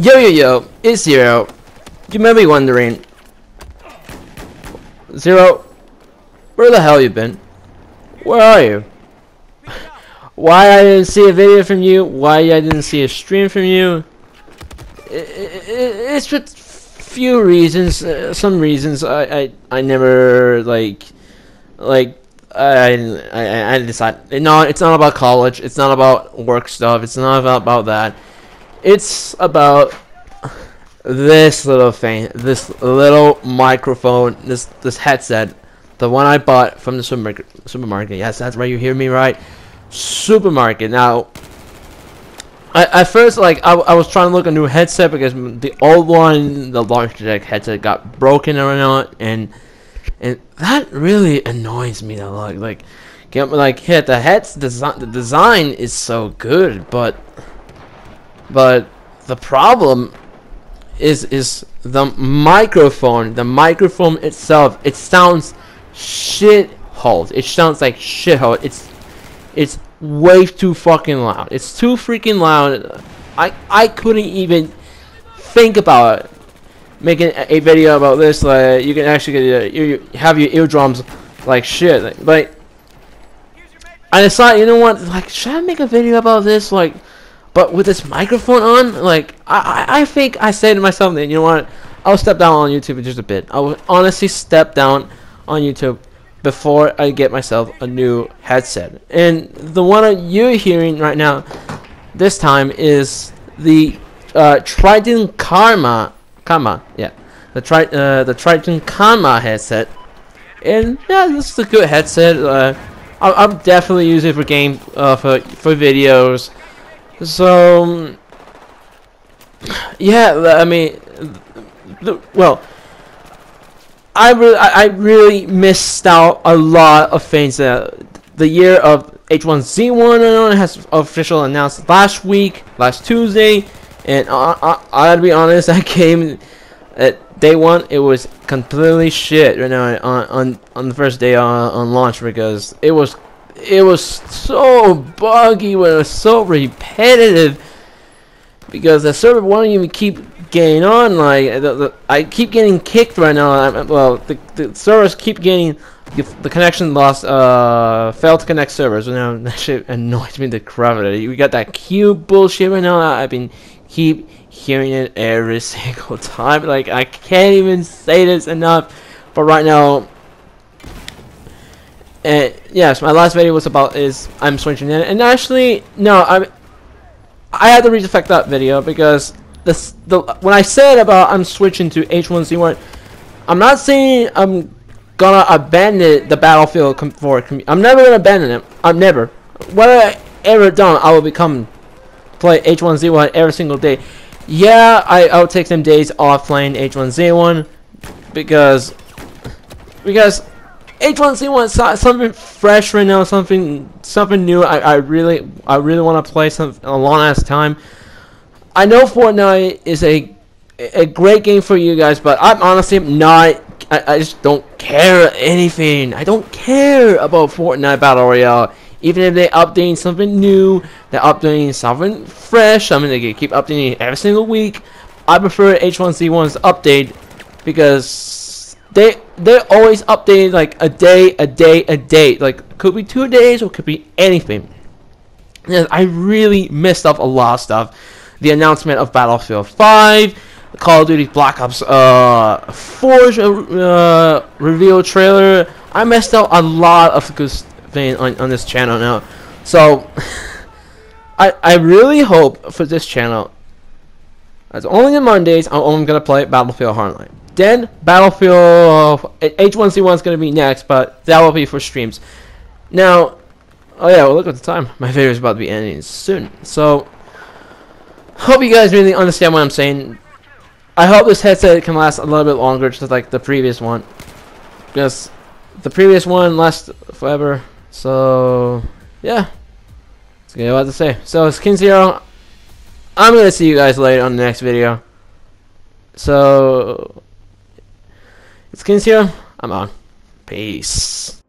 Yo yo yo, it's Zero. You may be wondering, Zero, where the hell you been? Where are you? Why I didn't see a video from you? Why I didn't see a stream from you? It's just few reasons. Uh, some reasons I, I I never like like I I I decided no. It's not about college. It's not about work stuff. It's not about that. It's about this little thing, this little microphone, this this headset, the one I bought from the supermarket. Supermarket. Yes, that's right. You hear me right? Supermarket. Now, I at first like I, I was trying to look a new headset because the old one, the Logitech headset, got broken or not, and and that really annoys me a lot. Like, get like yeah, the head's design, the design is so good, but but the problem is is the microphone. The microphone itself, it sounds shit shithole. It sounds like shithole. It's it's way too fucking loud. It's too freaking loud. I I couldn't even think about it. making a, a video about this. Like you can actually get your, you have your eardrums like shit. Like, but I decided, you know what? Like, should I make a video about this? Like, but with this microphone on, like, I I, I think I say to myself that you know what? I'll step down on YouTube just a bit. I will honestly step down on YouTube before I get myself a new headset. And the one you're hearing right now, this time is the uh, Tritton Karma, Karma, yeah, the Tri uh, the Tritton Karma headset. And yeah, this is a good headset. Uh, I'll, I'll definitely use it for game, uh, for for videos. So um, yeah, I mean, well. I really, I, really missed out a lot of things. Uh, the year of H1Z1 has official announced last week, last Tuesday, and I, I, gotta be honest, I came at day one. It was completely shit right now on on, on the first day on, on launch because it was it was so buggy, when it was so repetitive because the server won't even keep getting on. Like the, the, I keep getting kicked right now. I, well, the, the servers keep getting the, the connection lost. Uh, failed to connect servers. You know that shit annoys me the crap. We got that cube bullshit right now. I've been keep hearing it every single time. Like I can't even say this enough. But right now. And yes, my last video was about is I'm switching in, and actually no, I'm I had to reeffect that video because this the when I said about I'm switching to H1Z1, I'm not saying I'm gonna abandon the battlefield for I'm never gonna abandon it. I'm never. What I ever done, I will become play H1Z1 every single day. Yeah, I I'll take some days off playing H1Z1 because because H1Z1 is something fresh right now, something something new. I, I really I really want to play some a long ass time. I know Fortnite is a a great game for you guys, but I'm honestly not. I, I just don't care anything. I don't care about Fortnite Battle Royale. Even if they updating something new, they're updating something fresh. I mean, they keep updating every single week. I prefer H1Z1's update because they they're always updating like a day, a day, a day. Like could be two days or could be anything. Yeah, I really missed up a lot of stuff. The announcement of Battlefield 5, Call of Duty Black Ops uh, 4 uh, reveal trailer. I messed up a lot of good thing on, on this channel now. So I I really hope for this channel. As only on Mondays, I'm only gonna play Battlefield Hardline. Then Battlefield H1Z1 is gonna be next, but that will be for streams. Now, oh yeah, well look at the time. My video is about to be ending soon. So, hope you guys really understand what I'm saying. I hope this headset can last a little bit longer, just like the previous one. Because the previous one lasts forever. So, yeah. That's what I have to say. So, it's Zero. I'm going to see you guys later on the next video. So, it's here, I'm on. Peace.